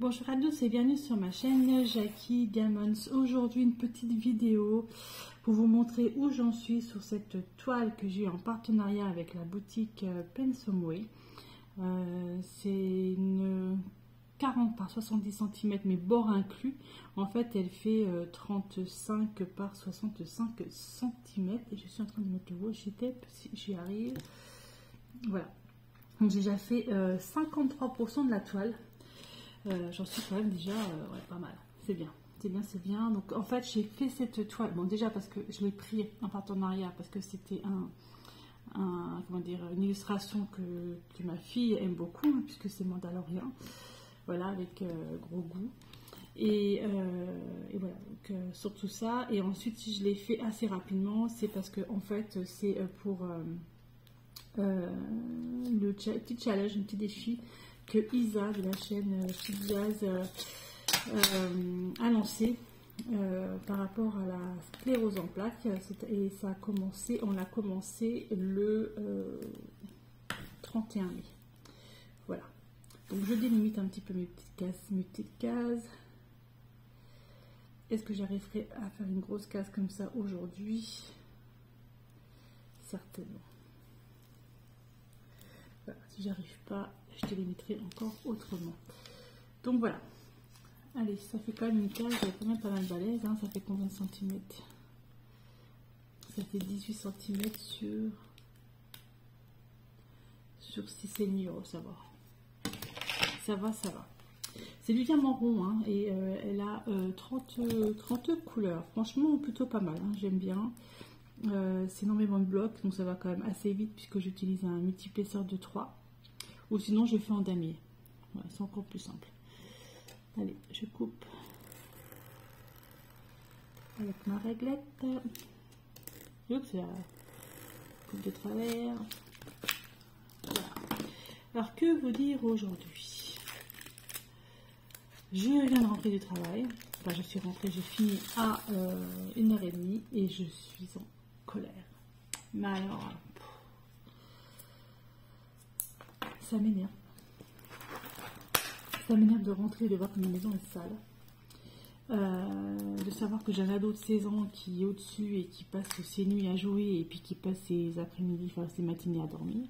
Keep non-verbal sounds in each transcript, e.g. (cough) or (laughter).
Bonjour à tous et bienvenue sur ma chaîne Jackie Diamonds. Aujourd'hui une petite vidéo pour vous montrer où j'en suis sur cette toile que j'ai en partenariat avec la boutique euh, Pensomway. Euh, C'est une 40 par 70 cm mais bord inclus. En fait elle fait 35 euh, par 65 cm et je suis en train de mettre le washi tape si j'y arrive. Voilà. Donc j'ai déjà fait 53% de la toile. Euh, j'en suis quand même déjà euh, pas mal. C'est bien. C'est bien, c'est bien. Donc en fait, j'ai fait cette toile. Bon, déjà parce que je l'ai pris en partenariat, parce que c'était un, comment dire, une illustration que, ma fille aime beaucoup, puisque c'est Mandalorian. Voilà, avec euh, gros goût. Et, voilà, donc sur tout ça. Et ensuite, si je l'ai fait assez rapidement, c'est parce que en fait, c'est pour le petit challenge, un petit défi que Isa de la chaîne Jazz euh, euh, a lancé euh, par rapport à la sclérose en plaques et ça a commencé, on l'a commencé le 31 mai. Voilà. Donc je délimite un petit peu mes petites cases, mes petites cases. Est-ce que j'arriverai à faire une grosse case comme ça aujourd'hui? Certainement. J'arrive pas, je délimiterai encore autrement. Donc voilà. Allez, ça fait quand même une case quand même pas mal balèze. Hein. Ça fait combien de centimètres? Ça fait 18 cm sur sur 6,5 euros, ça va. Ça va, ça va. C'est du diamant rond hein, et euh, elle a 30, euh, 30 couleurs. Franchement, plutôt pas mal. Hein, j'aime bien. Euh, c'est énormément de blocs, donc ça va quand même assez vite puisque j'utilise un multiplesseur de 3. Ou sinon, je fais en damier. c'est encore plus simple. Allez, je coupe avec ma réglette. Oups, la coupe de travers. Alors, que vous dire aujourd'hui? Je viens de rentrer du travail. Enfin, je suis rentrée, j'ai fini à 1h30 euh, et je suis en colère. Mais alors, ça m'énerve. Ça m'énerve de rentrer et de voir que ma maison est sale. Euh, de savoir que j'ai un ado de 16 ans qui est au-dessus et qui passe ses nuits à jouer et puis qui passe ses après-midi, enfin ses matinées à dormir.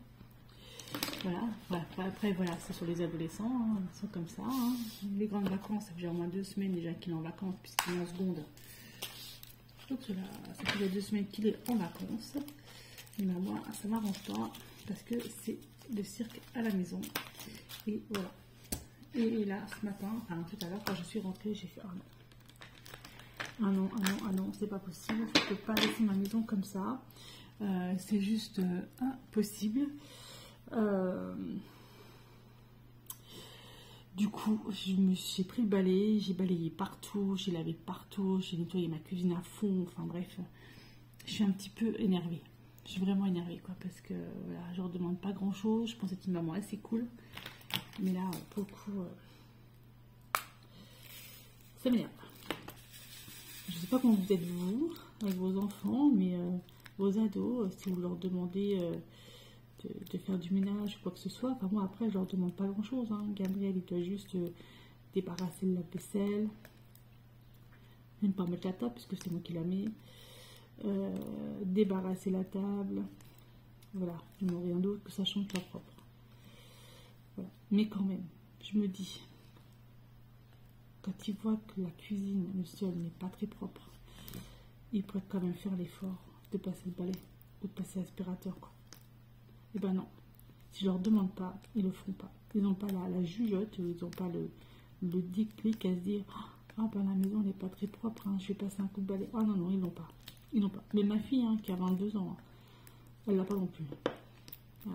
Voilà, après voilà, c'est sur les adolescents, hein, ils sont comme ça. Hein. Les grandes vacances, ça fait au moins deux semaines déjà qu'il est en vacances puisqu'il est en seconde. Donc cela, ça fait deux semaines qu'il est en vacances. Mais moi, ça m'arrange pas parce que c'est le cirque à la maison. Et voilà. Et, là, ce matin, enfin tout à l'heure, quand je suis rentrée, j'ai fait ah non. Ah non, ah non, ah c'est pas possible. Je peux pas laisser ma maison comme ça. Euh, c'est juste euh, impossible. Euh, du coup, j'ai pris le balai, j'ai balayé partout, j'ai lavé partout, j'ai nettoyé ma cuisine à fond, enfin bref, je suis un petit peu énervée je suis vraiment énervée, quoi, parce que voilà, je leur demande pas grand chose. Je pense être une maman assez cool. Mais là, pour le coup, euh, ça m'énerve. Je sais pas comment vous êtes vous, avec vos enfants, mais euh, vos ados, euh, si vous leur demandez de, faire du ménage ou quoi que ce soit, moi après, je leur demande pas grand chose. Hein. Gabriel, il doit juste débarrasser la vaisselle, même pas mettre la table, puisque c'est moi qui la mets. Euh, débarrasser la table. Voilà, je n'ai rien d'autre que ça change la propre. Mais quand même, je me dis, quand il voit que la cuisine, le sol n'est pas très propre, il pourrait quand même faire l'effort de passer le balai ou de passer l'aspirateur. Et eh ben non, si je leur demande pas, ils le feront pas. Ils n'ont pas la, jugeote, ils n'ont pas le, le déclic à se dire Ah ben la maison n'est pas très propre, hein, je vais passer un coup de balai. Ah non, non, ils n'ont pas. Ils n'ont pas. Mais ma fille, hein, qui a 22 ans, hein, elle l'a pas non plus. Ah,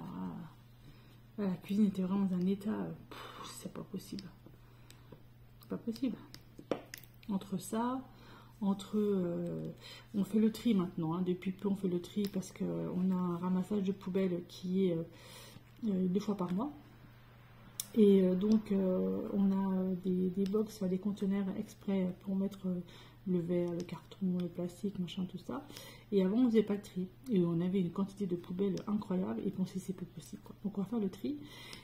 la cuisine était vraiment dans un état. C'est pas possible. C'est pas possible. Entre ça, entre. Euh, on fait le tri maintenant. Hein. depuis peu, on fait le tri parce qu'on a un ramassage de poubelles qui est euh, euh, deux fois par mois. Et donc, on a des, des box, des conteneurs exprès pour mettre le verre, le carton, le plastique, machin, tout ça. Et avant, on faisait pas le tri. Et on avait une quantité de poubelles incroyable et qu'on sait c'est plus possible. Donc on va faire le tri.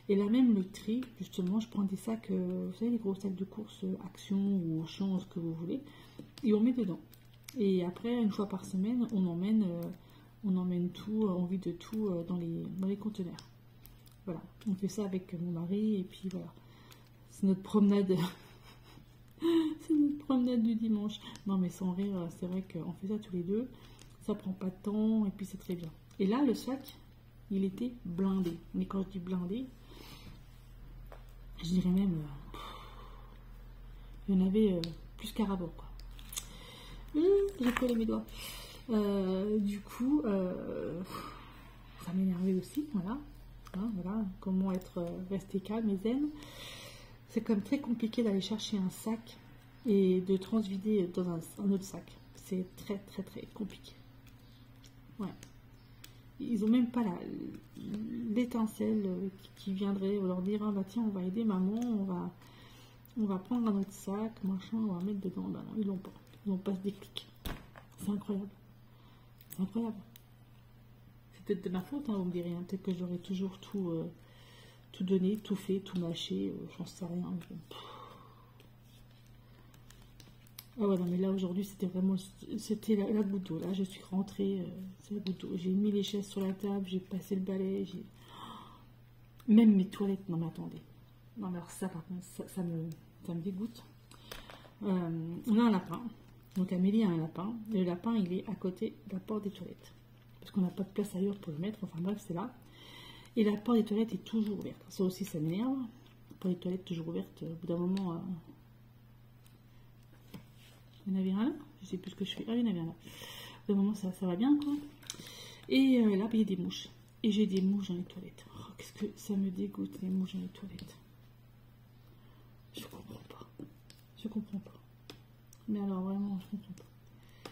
Et là même, le tri, justement, je prends des sacs, euh, vous savez, les gros sacs de course euh, Action ou Auchan, ce que vous voulez, et on met dedans. Et après, une fois par semaine, on emmène, euh, on emmène tout, on vide tout dans, les, dans les conteneurs. Voilà, on fait ça avec mon mari et puis voilà. C'est notre promenade (laughs) (laughs) c'est notre promenade du dimanche. Non, mais sans rire, c'est vrai qu'on fait ça tous les deux. Ça prend pas de temps et puis c'est très bien. Et là, le sac, il était blindé. Mais quand je dis blindé, je dirais même. Euh, il y en avait euh, plus qu'à rabot, quoi. J'ai collé mes doigts. Euh, du coup, ça m'énervait aussi, voilà. Hein, voilà. Comment être resté calme et zen. C'est comme très compliqué d'aller chercher un sac et de transvider dans un, autre sac. C'est très très très compliqué. Ouais. Ils n'ont même pas l'étincelle qui, viendrait leur dire ah bah tiens on va aider maman, on va on va prendre un autre sac, machin, on va mettre dedans. Bah non, ils l'ont pas. Ils n'ont pas ce déclic. C'est incroyable. C'est incroyable. C'est peut-être de ma faute, hein, vous me direz. Hein. Peut-être que j'aurais toujours tout. Euh, tout donné, tout fait, tout mâché, euh, j'en sais rien. Ah ouais, non, mais là aujourd'hui c'était vraiment c'était la, goutte d'eau. Là je suis rentrée, euh, c'est la goutte. J'ai mis les chaises sur la table, j'ai passé le balai, j'ai. (gasps) Même mes toilettes, non mais attendez. Non mais alors ça par contre, ça, me, ça me dégoûte. Euh, on a un lapin. Donc Amélie a un lapin. Et le lapin il est à côté de la porte des toilettes. Parce qu'on n'a pas de place ailleurs pour le mettre. Enfin bref, c'est là. Et la porte des toilettes est toujours ouverte. Ça aussi, ça m'énerve. La porte des toilettes toujours ouverte. Au bout d'un moment, euh... il y en avait un là? Je sais plus ce que je fais. Ah, il y en avait un là. Au bout d'un moment, ça, ça va bien, quoi. Et euh, là, il y a des mouches. Et j'ai des mouches dans les toilettes. Oh, qu'est-ce que ça me dégoûte, les mouches dans les toilettes. Je comprends pas. Je comprends pas. Mais alors, vraiment, je comprends pas.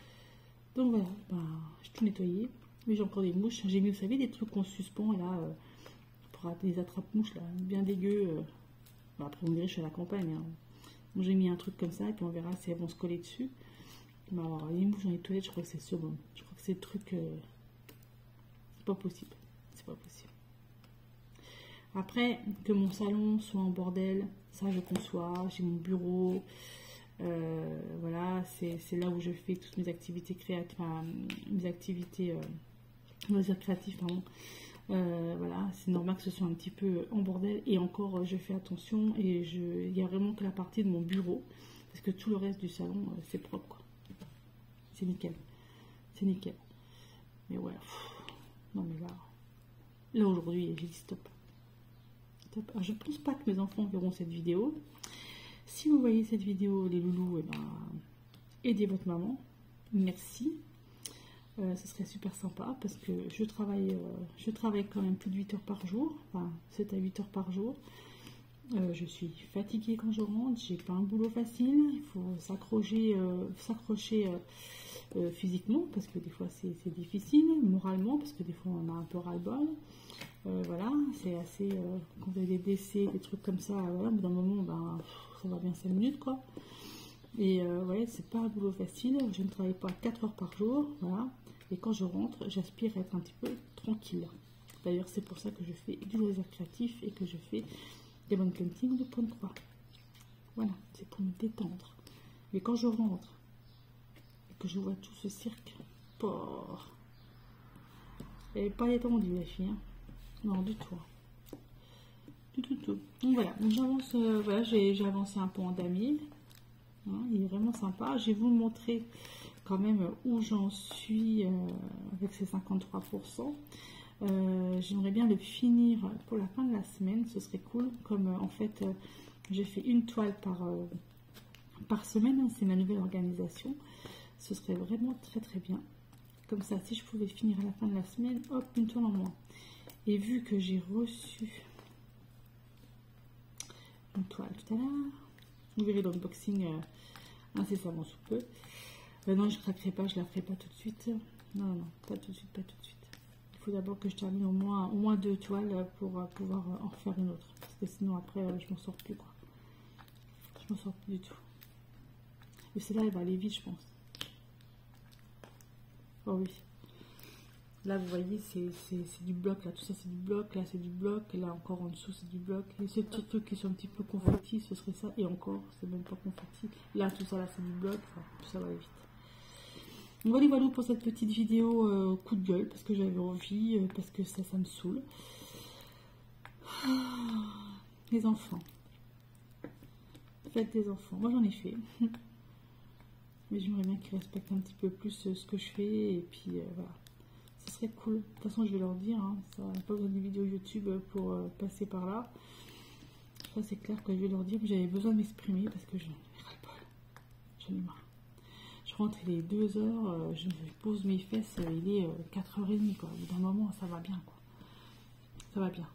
Donc voilà, bah, j'ai tout nettoyé. Mais j'ai encore des mouches. J'ai mis, vous savez, des trucs qu'on suspend là. Euh, des attrape-mouches là, bien dégueu. Euh. après, on dirait je suis à la campagne. Hein. j'ai mis un truc comme ça, et puis on verra si elles vont se coller dessus. Mais alors, les mouches dans les toilettes, je crois que c'est ce bon. Je crois que c'est le truc. Euh, c'est pas possible. C'est pas possible. Après, que mon salon soit en bordel, ça je conçois. J'ai mon bureau. Euh, voilà, c'est là où je fais toutes mes activités créatives, mes activités, créatives. Euh, voilà, c'est normal que ce soit un petit peu en bordel. Et encore, je fais attention et je, il y a vraiment que la partie de mon bureau. Parce que tout le reste du salon, euh, c'est propre. C'est nickel. C'est nickel. Mais ouais. non mais là, là aujourd'hui, j'ai dit stop. je pense pas que mes enfants verront cette vidéo. Si vous voyez cette vidéo, les loulous, eh ben, aidez votre maman. Merci. Euh, ce serait super sympa parce que je travaille, euh, je travaille quand même plus de 8 heures par jour, enfin 7 à 8 heures par jour. Euh, je suis fatiguée quand je rentre, j'ai pas un boulot facile, il faut s'accrocher, s'accrocher physiquement parce que des fois c'est difficile, moralement parce que des fois on a un peu ras-le-bol. voilà, c'est assez. quand vous avez des décès, des trucs comme ça, voilà, d'un moment, ben, ça va bien 5 minutes quoi. Et ouais, c'est pas un boulot facile, je ne travaille pas 4 heures par jour, voilà. Et quand je rentre, j'aspire à être un petit peu tranquille. D'ailleurs, c'est pour ça que je fais du loisir créatif et que je fais des bonnes paintings de point de croix. Voilà, c'est pour me détendre. Mais quand je rentre et que je vois tout ce cirque, porc, et pas détendue la fille, hein. non du tout. Du tout, tout. Donc voilà, j'avance, euh, voilà, j'ai avancé un peu en damier. Hein, il est vraiment sympa. Je vais vous montrer quand même où j'en suis euh, avec ces 53%. Euh, j'aimerais bien le finir pour la fin de la semaine, ce serait cool. Comme euh, en fait, j'ai fait une toile par, par semaine, hein, c'est ma nouvelle organisation. Ce serait vraiment très très bien. Comme ça, si je pouvais finir à la fin de la semaine, hop, une toile en moins. Et vu que j'ai reçu une toile tout à l'heure, vous verrez l'unboxing incessamment sous peu. Euh, non, je craquerai pas, je la ferai pas tout de suite. Non, non, pas tout de suite, pas tout de suite. Il faut d'abord que je termine au moins, au moins deux toiles pour euh, pouvoir euh, en refaire une autre. Parce que sinon, après, je m'en sors plus, quoi. Je m'en sors plus du tout. Et celle-là, elle va aller vite, je pense. Oh oui. Là, vous voyez, c'est du bloc. Là, tout ça, c'est du bloc. Là, c'est du bloc. Et là, encore en dessous, c'est du bloc. Et ces petits trucs qui sont un petit peu confettis, ce serait ça. Et encore, c'est même pas confetti. Là, tout ça, là, c'est du bloc. Enfin, tout ça va vite. Voilà, voilà pour cette petite vidéo euh, coup de gueule. Parce que j'avais envie. Euh, parce que ça, ça me saoule. Ah, les enfants. Faites des enfants. Moi, j'en ai fait. (laughs) Mais j'aimerais bien qu'ils respectent un petit peu plus euh, ce que je fais. Et puis, voilà serait cool. De toute façon, je vais leur dire, hein, ça n'a pas besoin de vidéo YouTube pour euh, passer par là. Ça, c'est clair que je vais leur dire j'avais besoin de m'exprimer parce que j'en ai ras le J'en ai marre. Je rentre, il est 2h, euh, je pose mes fesses, euh, il est 4h30, quoi. D'un moment, ça va bien, quoi. Ça va bien.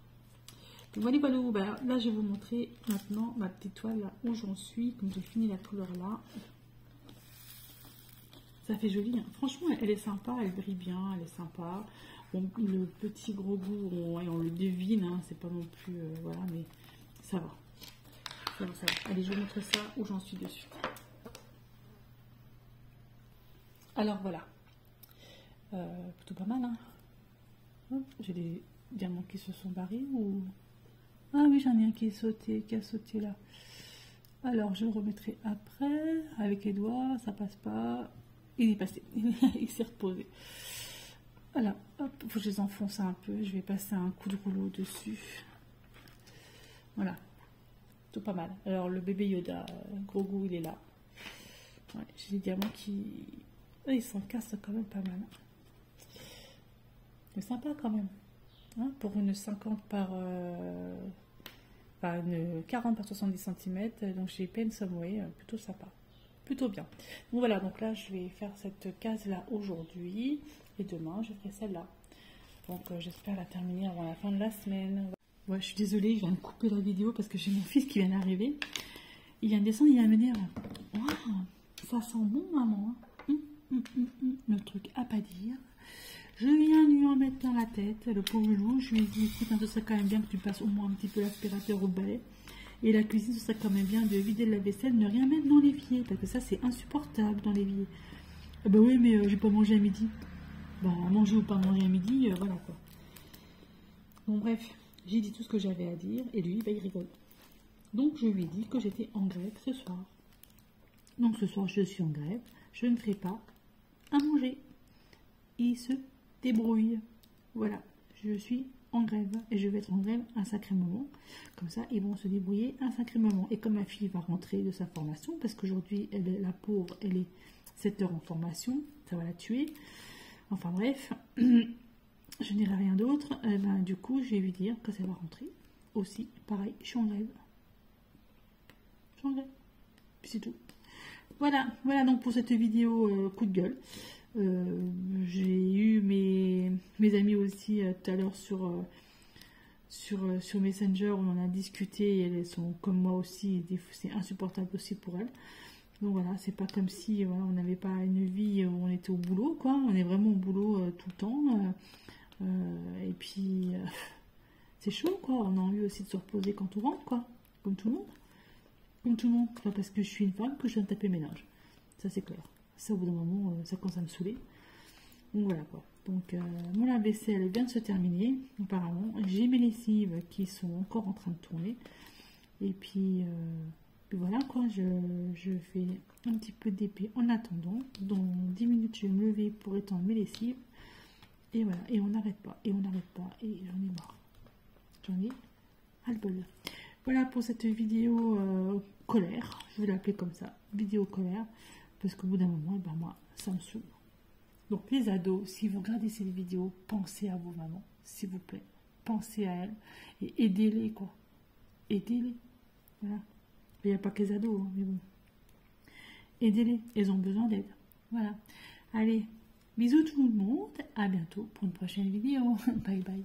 Voilà, voilà, là, je vais vous montrer maintenant ma petite toile, là, où j'en suis. Comme j'ai fini la couleur là, ça fait joli. Hein. Franchement, elle est sympa, elle brille bien, elle est sympa. le petit gros bout, on, le devine, hein, c'est pas non plus... Euh, voilà, mais ça va. ça va. Allez, je vous montre ça où j'en suis dessus. Alors voilà. Euh, plutôt pas mal, hein. J'ai des diamants qui se sont barrés ou... Ah oui, j'en ai un qui est sauté, qui a sauté là. Alors, je le remettrai après. Avec les doigts, ça passe pas. Il est passé. (laughs) il s'est reposé. Voilà. Hop, faut je les enfonce un peu. Je vais passer un coup de rouleau dessus. Voilà. Tout pas mal. Alors, le bébé Yoda, gros il est là. J'ai des diamants qui... ils s'en cassent quand même pas mal. Mais sympa quand même. Hein, pour une 50 par... Euh, une 40 par 70 cm. Donc, chez Pen Someway, plutôt sympa plutôt bien. Donc voilà, donc là je vais faire cette case là aujourd'hui et demain je ferai celle-là. Donc euh, j'espère la terminer avant la fin de la semaine. Ouais, je suis désolée, je viens de couper la vidéo parce que j'ai mon fils qui vient d'arriver. Il vient de descendre, il vient me dire Waouh, ça sent bon maman. Hein. Hum, hum, hum, le truc à pas dire. Je viens lui en mettre dans la tête, le pauvre loup. Je lui ai dit écoute, hein, ce serait quand même bien que tu passes au moins un petit peu l'aspirateur au balai. Et la cuisine, ce serait quand même bien de vider la vaisselle, ne rien mettre dans l'évier, parce que ça, c'est insupportable dans l'évier. Ah bah oui, mais euh, j'ai pas mangé à midi. Bah, manger ou pas manger à midi, euh, voilà quoi. Bon, bref, j'ai dit tout ce que j'avais à dire, et lui, bah, il rigole. Donc, je lui ai dit que j'étais en grève ce soir. Donc, ce soir, je suis en grève, je ne ferai pas à manger. Il se débrouille. Voilà, je suis en grève et je vais être en grève un sacré moment. Comme ça, ils vont se débrouiller un sacré moment. Et comme ma fille va rentrer de sa formation, parce qu'aujourd'hui, elle est la pauvre, elle est 7 heures en formation, ça va la tuer. Enfin bref, (clears throat) je n'irai rien d'autre. Eh ben, du coup, je vais lui dire que ça va rentrer aussi. Pareil, je suis en grève. Je suis en grève. C'est tout. Voilà, voilà donc pour cette vidéo euh, coup de gueule. Euh, j'ai eu mes, amis aussi euh, tout à l'heure sur, euh, sur, sur Messenger, on en a discuté, et elles sont comme moi aussi, c'est insupportable aussi pour elles. Donc voilà, c'est pas comme si on n'avait pas une vie on était au boulot, quoi. On est vraiment au boulot tout le temps. et puis, (laughs) c'est chaud, quoi. On a envie aussi de se reposer quand on rentre, quoi. Comme tout le monde. Comme tout le monde. Parce que je suis une femme que je viens de taper ménage. Ça, c'est clair. Ça, au bout d'un moment, euh, ça commence à me saouler. Donc voilà quoi. Donc euh, mon lave-vaisselle vient de se terminer, apparemment. J'ai mes lessives qui sont encore en train de tourner. Et puis, euh, voilà quoi, je, je, fais un petit peu d'épée en attendant. Dans 10 minutes, je vais me lever pour étendre mes lessives. Et voilà, et on n'arrête pas, et on n'arrête pas, et j'en ai marre. J'en ai ras bol Voilà pour cette vidéo colère, je vais l'appeler comme ça, vidéo colère. Parce qu'au bout d'un moment, ben moi, ça me saoule. Donc les ados, si vous regardez ces vidéos, pensez à vos mamans, s'il vous plaît. Pensez à elles et aidez-les, quoi. Aidez-les. Voilà. Il n'y a pas que les ados, hein, mais bon. Aidez-les, elles ont besoin d'aide. Voilà. Allez, bisous tout le monde. À bientôt pour une prochaine vidéo. (laughs) bye bye.